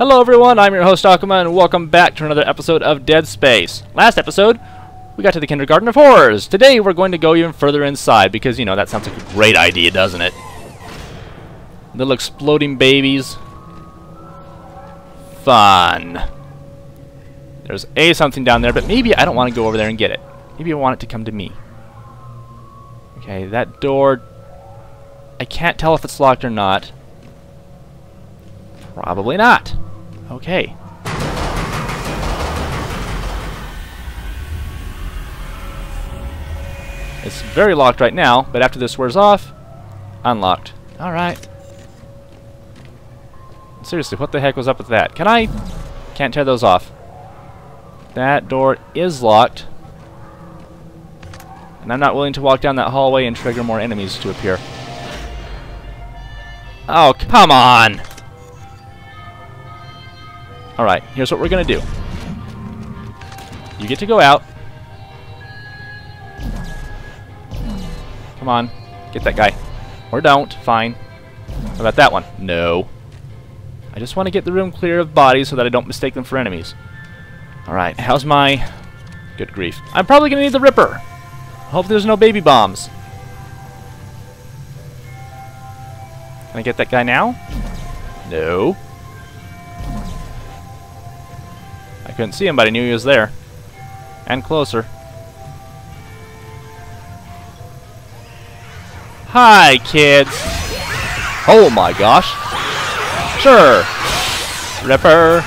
Hello everyone, I'm your host Akuma and welcome back to another episode of Dead Space. Last episode, we got to the Kindergarten of Horrors. Today we're going to go even further inside because, you know, that sounds like a great idea, doesn't it? Little exploding babies. Fun. There's a something down there, but maybe I don't want to go over there and get it. Maybe I want it to come to me. Okay, that door... I can't tell if it's locked or not. Probably not. Okay. It's very locked right now, but after this wears off, unlocked. Alright. Seriously, what the heck was up with that? Can I... Can't tear those off. That door is locked. And I'm not willing to walk down that hallway and trigger more enemies to appear. Oh, come on! Alright, here's what we're gonna do. You get to go out. Come on, get that guy. Or don't, fine. How about that one? No. I just want to get the room clear of bodies so that I don't mistake them for enemies. Alright, how's my... Good grief. I'm probably gonna need the Ripper. Hope there's no baby bombs. Can I get that guy now? No. Couldn't see him, but I knew he was there. And closer. Hi, kids! Oh my gosh! Sure! Ripper!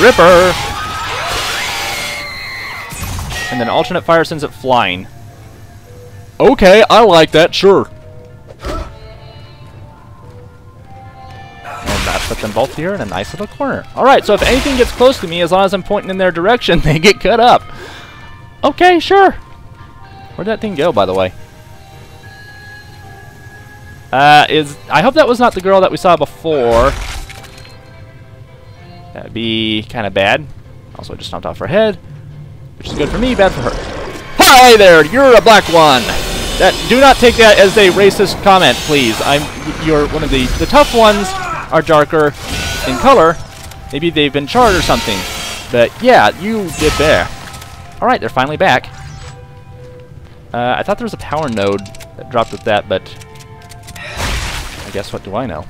Ripper! And then alternate fire sends it flying. Okay, I like that, sure. Put them both here in a nice little corner. Alright, so if anything gets close to me, as long as I'm pointing in their direction, they get cut up. Okay, sure. Where'd that thing go, by the way? Uh, is I hope that was not the girl that we saw before. That'd be kind of bad. Also, I just stomped off her head, which is good for me, bad for her. Hi there, you're a black one. That do not take that as a racist comment, please. I'm you're one of the the tough ones are darker in color. Maybe they've been charred or something. But yeah, you did there. All right, they're finally back. Uh, I thought there was a power node that dropped with that, but I guess what do I know?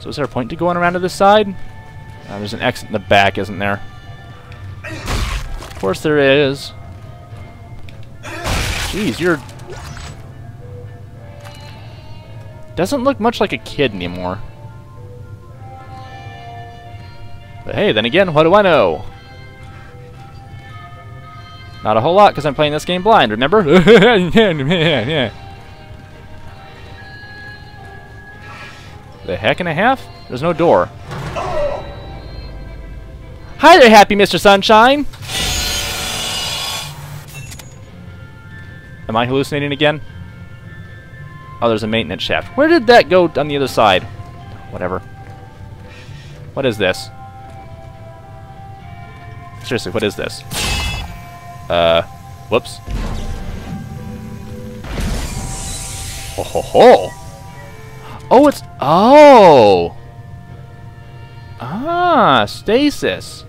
So is there a point to going around to this side? Uh, there's an exit in the back, isn't there? Of course there is. Jeez, you're... Doesn't look much like a kid anymore. But hey, then again, what do I know? Not a whole lot, because I'm playing this game blind, remember? The heck and a half? There's no door. Hi there, happy Mr. Sunshine! Am I hallucinating again? Oh, there's a maintenance shaft. Where did that go on the other side? Whatever. What is this? Seriously, what is this? Uh, whoops. Ho ho ho! Oh, it's... Oh! Ah, stasis.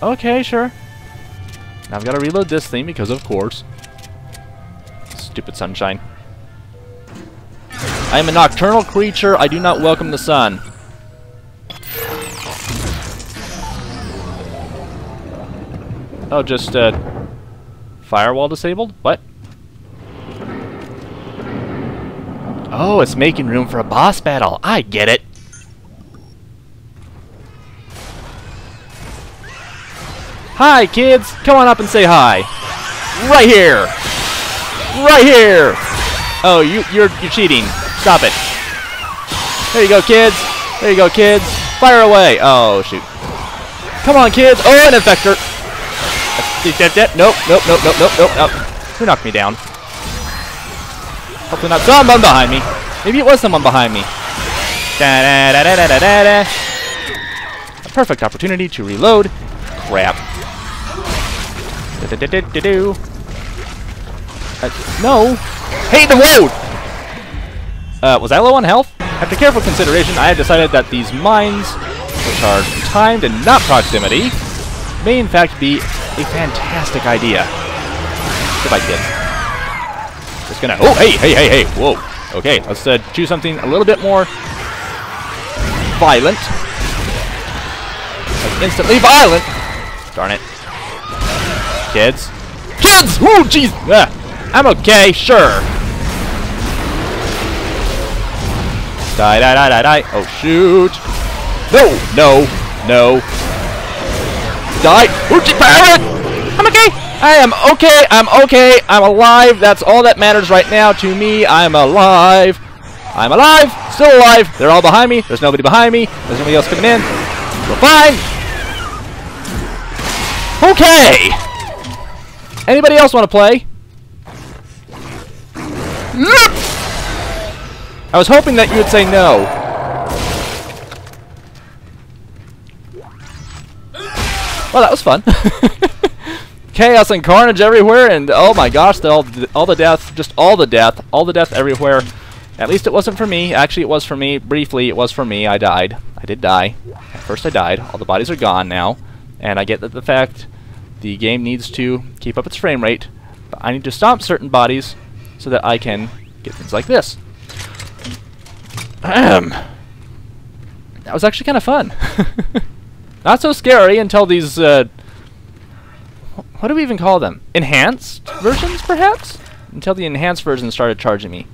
Okay, sure. Now I've got to reload this thing because, of course. Stupid sunshine. I am a nocturnal creature. I do not welcome the sun. Oh, just, uh... Firewall disabled? What? Oh, it's making room for a boss battle. I get it. Hi, kids. Come on up and say hi. Right here. Right here. Oh, you, you're, you're cheating. Stop it. There you go, kids. There you go, kids. Fire away. Oh, shoot. Come on, kids. Oh, an infector. Nope, nope, nope, nope, nope, nope, nope. Who knocked me down? Hopefully not someone behind me. Maybe it was someone behind me. Da da da da da da da. A perfect opportunity to reload. Crap. Da da da da do. Uh, no. Hey, the road. Uh, was I low on health? After careful consideration, I have decided that these mines, which are timed and not proximity, may in fact be a fantastic idea. Goodbye, kid. Just gonna... Oh, hey, hey, hey, hey, whoa. Okay, let's uh, choose something a little bit more violent. Like instantly violent. Darn it. Kids. Kids! Oh, jeez! Ah, I'm okay, sure. Die, die, die, die, die. Oh, shoot. No, no, no. Die. Oochie parrot! I'm okay. I am okay. I'm okay. I'm alive. That's all that matters right now to me. I'm alive. I'm alive. Still alive. They're all behind me. There's nobody behind me. There's nobody else coming in. We're fine. Okay. Anybody else want to play? I was hoping that you would say no. Well, that was fun. Chaos and carnage everywhere, and oh my gosh, all, all the death, just all the death, all the death everywhere. At least it wasn't for me. Actually, it was for me. Briefly, it was for me. I died. I did die. At first I died. All the bodies are gone now. And I get that the fact the game needs to keep up its frame rate, but I need to stomp certain bodies so that I can get things like this. Ahem. That was actually kind of fun. Not so scary until these, uh, what do we even call them? Enhanced versions, perhaps? Until the enhanced version started charging me.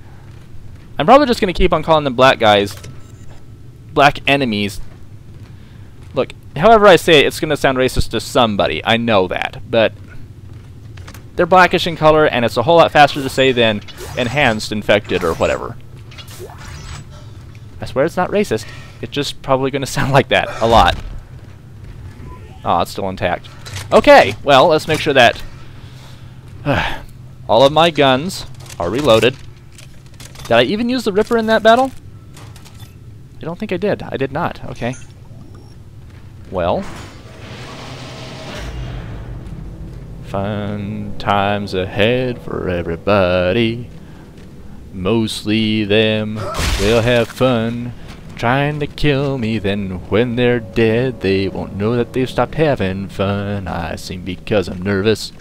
I'm probably just going to keep on calling them black guys. Black enemies. Look, however I say it, it's going to sound racist to somebody. I know that. But they're blackish in color, and it's a whole lot faster to say than enhanced, infected, or whatever. I swear it's not racist. It's just probably going to sound like that a lot. Oh, it's still intact. Okay, well, let's make sure that uh, all of my guns are reloaded. Did I even use the Ripper in that battle? I don't think I did. I did not. Okay. Well. Fun times ahead for everybody. Mostly them will have fun trying to kill me. Then when they're dead, they won't know that they've stopped having fun. I sing because I'm nervous.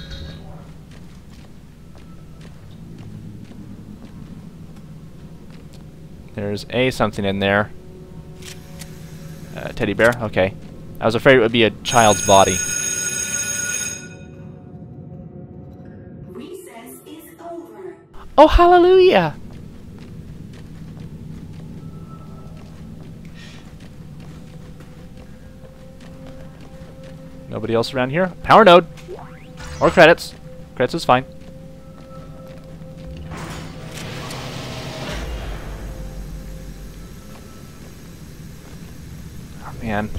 There's a something in there. Uh, teddy bear? Okay. I was afraid it would be a child's body. Oh, hallelujah! Nobody else around here? Power node! Or credits. Credits is fine. Oh man.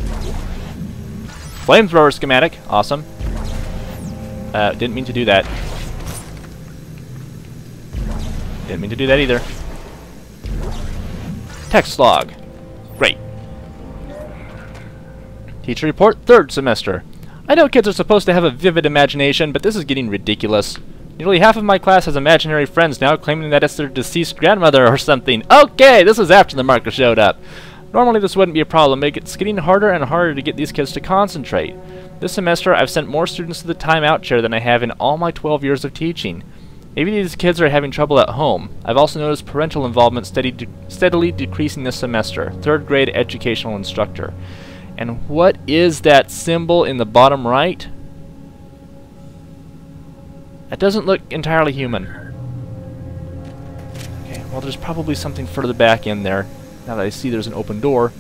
Flamethrower schematic. Awesome. Uh, didn't mean to do that. Didn't mean to do that either. Text log. Great. Teacher report, third semester. I know kids are supposed to have a vivid imagination, but this is getting ridiculous. Nearly half of my class has imaginary friends now, claiming that it's their deceased grandmother or something. Okay, this is after the marker showed up. Normally this wouldn't be a problem, but it's getting harder and harder to get these kids to concentrate. This semester I've sent more students to the timeout chair than I have in all my 12 years of teaching. Maybe these kids are having trouble at home. I've also noticed parental involvement steady de steadily decreasing this semester. Third grade educational instructor. And what is that symbol in the bottom right? That doesn't look entirely human. Okay, well there's probably something further back in there. Now that I see there's an open door.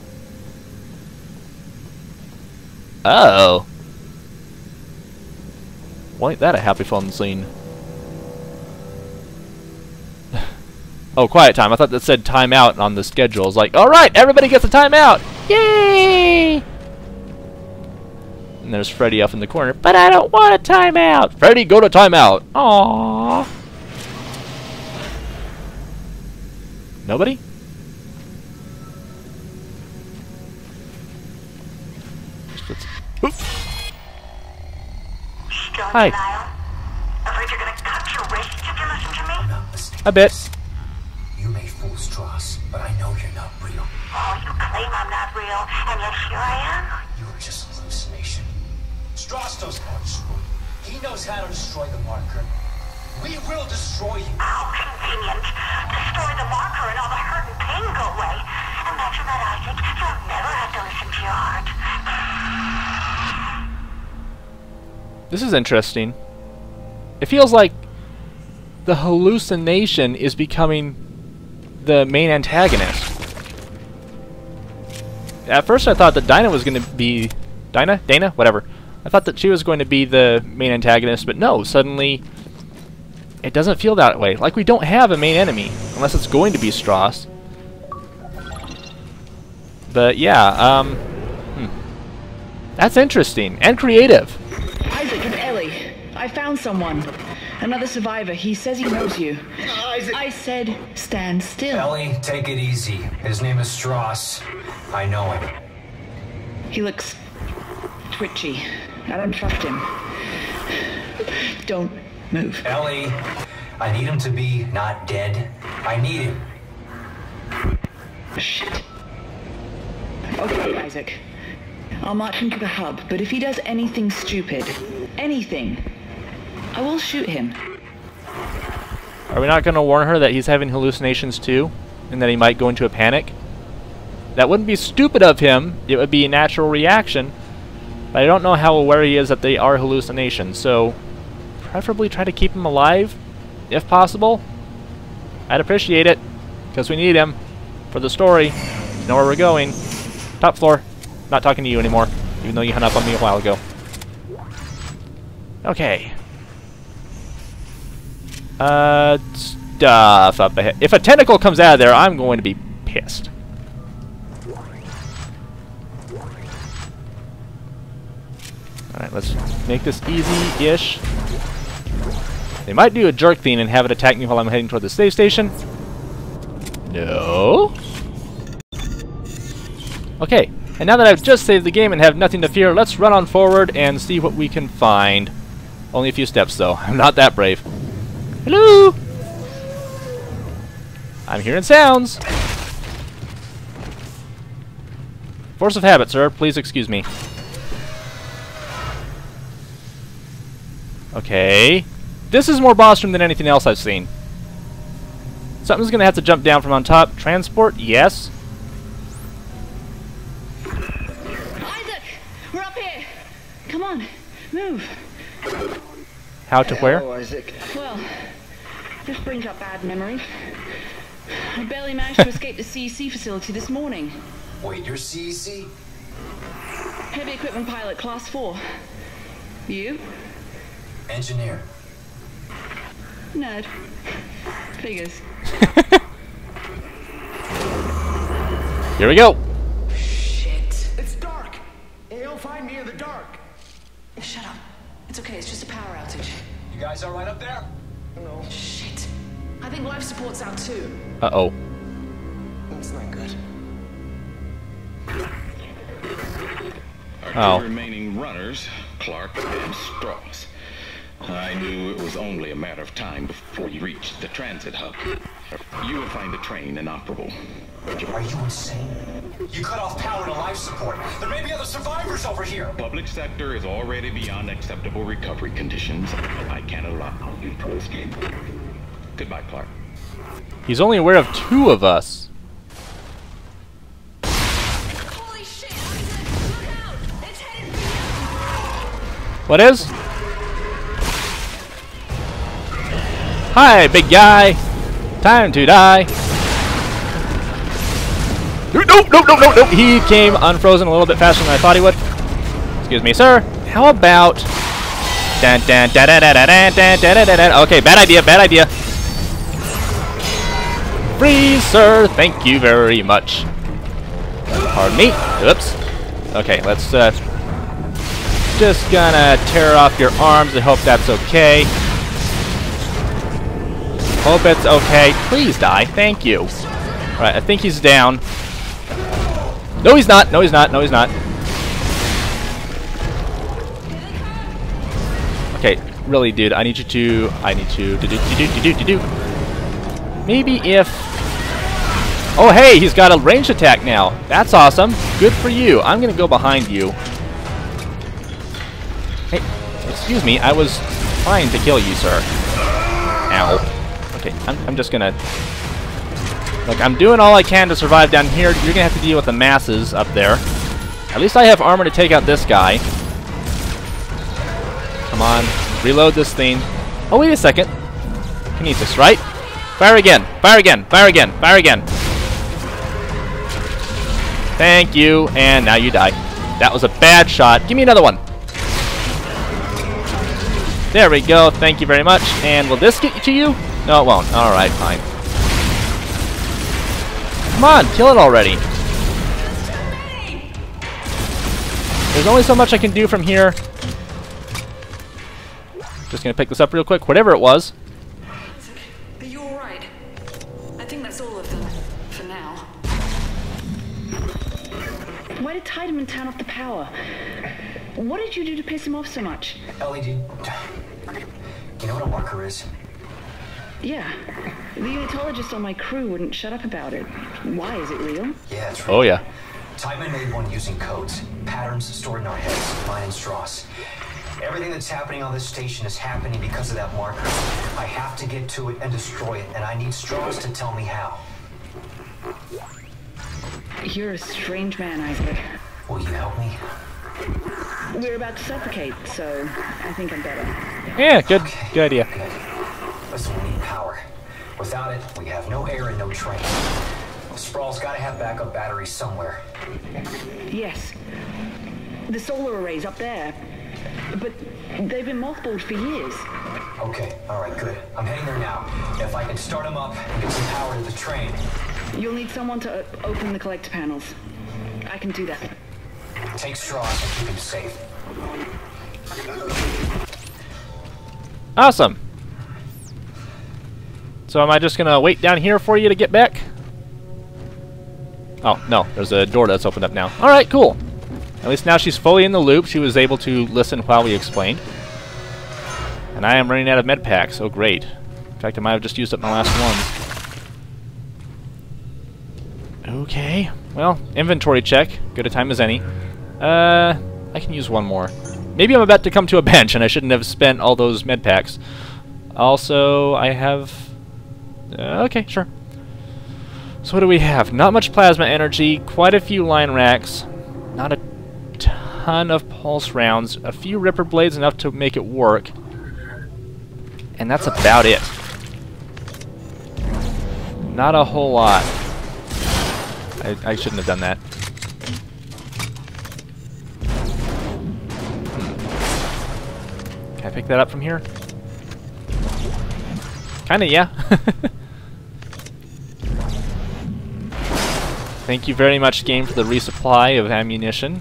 Oh. Why ain't that a happy fun scene? oh, quiet time. I thought that said timeout on the schedule. It's like, alright, everybody gets a timeout! Yay! And there's Freddy off in the corner. But I don't want a timeout! Freddy, go to timeout! Aww. Nobody? Hi. I'm not A bit. You may fool Stross, but I know you're not real. and yet here I am. You were just a hallucination. Stross knows how to destroy you. He knows how to destroy the marker. We will destroy you. How convenient. Destroy the marker and all the hurt and pain go away. Imagine that, Isaac. You'll never have to listen to your heart. This is interesting. It feels like the hallucination is becoming the main antagonist. At first I thought that Dinah was going to be... Dinah? Dana? Whatever. I thought that she was going to be the main antagonist, but no, suddenly it doesn't feel that way. Like we don't have a main enemy, unless it's going to be Stross. But yeah, um... Hmm. That's interesting, and creative. Isaac and Ellie, I found someone. Another survivor. He says he knows you. Ah, Isaac. I said, stand still. Ellie, take it easy. His name is Stross. I know him. He looks twitchy. I don't trust him. Don't move. Ellie, I need him to be not dead. I need him. Shit. Okay, Isaac. I'll march him to the hub, but if he does anything stupid, anything, I will shoot him. Are we not going to warn her that he's having hallucinations too? And that he might go into a panic? That wouldn't be stupid of him. It would be a natural reaction. But I don't know how aware he is that they are hallucinations, so preferably try to keep him alive, if possible. I'd appreciate it, because we need him for the story. Know where we're going. Top floor. Not talking to you anymore, even though you hung up on me a while ago. Okay. Uh, stuff up ahead. If a tentacle comes out of there, I'm going to be pissed. Alright, let's make this easy-ish. They might do a jerk thing and have it attack me while I'm heading toward the save station. No. Okay, and now that I've just saved the game and have nothing to fear, let's run on forward and see what we can find. Only a few steps, though. I'm not that brave. Hello? I'm hearing sounds. Force of habit, sir. Please excuse me. Okay. This is more boss room than anything else I've seen. Something's gonna have to jump down from on top. Transport? Yes. Isaac! We're up here! Come on, move. How to where? Isaac. Well, this brings up bad memories. I barely managed to escape the CEC facility this morning. Wait, you're CEC? Heavy equipment pilot, class 4. You? Engineer. Nerd. Figures. Here we go. Shit. It's dark. You'll find me in the dark. Shut up. It's okay, it's just a power outage. You guys all right up there? Shit. I think life support's out too. Uh-oh. That's not good. Our Oh. two remaining runners, Clarke and Stross. I knew it was only a matter of time before you reached the transit hub. You will find the train inoperable. Are you insane? You cut off power to life support. There may be other survivors over here. Public sector is already beyond acceptable recovery conditions. I can't allow you to escape. Goodbye, Clarke. He's only aware of two of us. Holy shit, Hi, big guy. Time to die. No, no, no, no, no, no. He came unfrozen a little bit faster than I thought he would. Excuse me, sir. How about... Dun, dun, dun, dun, dun, dun, dun, dun, dun, dun. Okay, bad idea, bad idea. Freeze, sir. Thank you very much. Pardon me. Oops. Okay, let's uh, just gonna tear off your arms. I hope that's okay. Hope it's okay. Please die. Thank you. Alright, I think he's down. No, he's not. No, he's not. No, he's not. Okay, really, dude. I need you to. I need to. Do do do do do do do. Maybe if. Oh, hey, he's got a ranged attack now. That's awesome. Good for you. I'm going to go behind you. Hey, excuse me. I was trying to kill you, sir. Ow. Okay, I'm, I'm just to... Look, I'm doing all I can to survive down here. You're to have to deal with the masses up there. At least I have armor to take out this guy. Come on. Reload this thing. Oh, wait a second. Kinesis, right? Fire again. Fire again. Fire again. Fire again. Thank you. And now you die. That was a bad shot. Give me another one. There we go. Thank you very much. And will this get to you? No, it won't. Alright, fine. Come on, kill it already. There's only so much I can do from here. Just gonna pick this up real quick. Whatever it was. Are you alright? I think that's all of them. For now. Why did Tiedemann turn off the power? What did you do to piss him off so much? Ellie, do you, you know what a marker is? Yeah. The unitologist on my crew wouldn't shut up about it. Why? Is it real? Yeah, it's real. Oh yeah. Tiedemann made one using codes, patterns stored in our heads, mine and Stross. Everything that's happening on this station is happening because of that marker. I have to get to it and destroy it, and I need Stross to tell me how. You're a strange man, Isaac. Will you help me? We're about to suffocate, so I think I'm better. Yeah, good good idea. Good. Without it, we have no air and no train. Sprawl's gotta have backup batteries somewhere. Yes. The solar array's up there. But they've been mothballed for years. Okay, alright, good. I'm heading there now. If I can start them up and get some power to the train. You'll need someone to uh, open the collector panels. I can do that. Take Stross and keep him safe. Awesome. So am I just gonna wait down here for you to get back? Oh, no, there's a door that's opened up now. Alright, cool. At least now she's fully in the loop. She was able to listen while we explained. And I am running out of med packs. Oh, great. In fact, I might have just used up my last one. Okay. Well, inventory check. Good a time as any. Uh, I can use one more. Maybe I'm about to come to a bench and I shouldn't have spent all those med packs. Also, I have... Uh, okay, sure. So what do we have? Not much plasma energy, quite a few line racks, not a ton of pulse rounds, a few ripper blades enough to make it work, and that's about it. Not a whole lot. I, I shouldn't have done that. Can I pick that up from here? Kinda, yeah. Thank you very much, game, for the resupply of ammunition.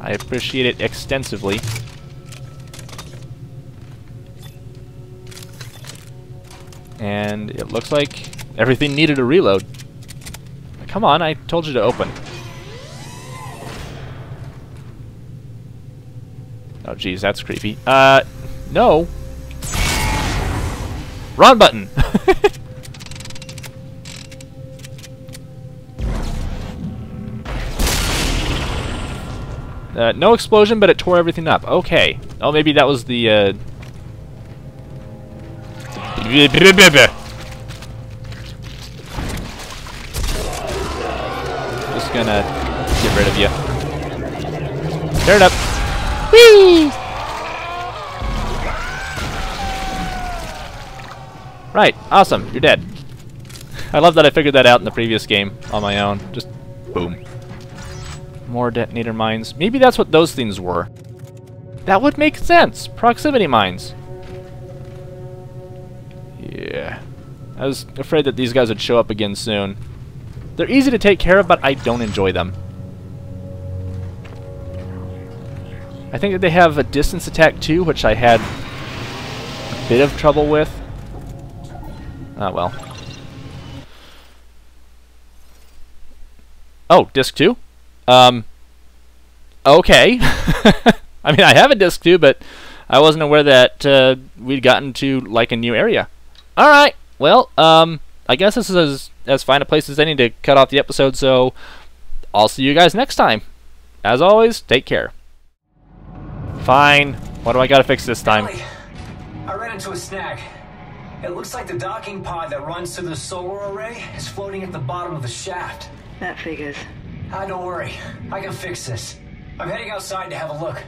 I appreciate it extensively. And it looks like everything needed a reload. Come on, I told you to open. Oh, geez, that's creepy. Uh, no. Run button! Uh, no explosion, but it tore everything up. Okay. Oh, maybe that was the, uh... Just gonna get rid of you. Tear it up. Whee! Right, awesome, you're dead. I love that I figured that out in the previous game on my own. Just boom. More detonator mines. Maybe that's what those things were. That would make sense. Proximity mines. Yeah. I was afraid that these guys would show up again soon. They're easy to take care of, but I don't enjoy them. I think that they have a distance attack too, which I had a bit of trouble with. Ah, well. Oh, disc 2? Um, okay. I mean, I have a disc too, but I wasn't aware that uh, we'd gotten to like a new area. All right. Well, um, I guess this is as, as fine a place as any to cut off the episode, so I'll see you guys next time. As always, take care. Fine. What do I gotta fix this time? Ellie, I ran into a snag. It looks like the docking pod that runs to the solar array is floating at the bottom of the shaft. That figures. Ah, don't worry. I can fix this. I'm heading outside to have a look.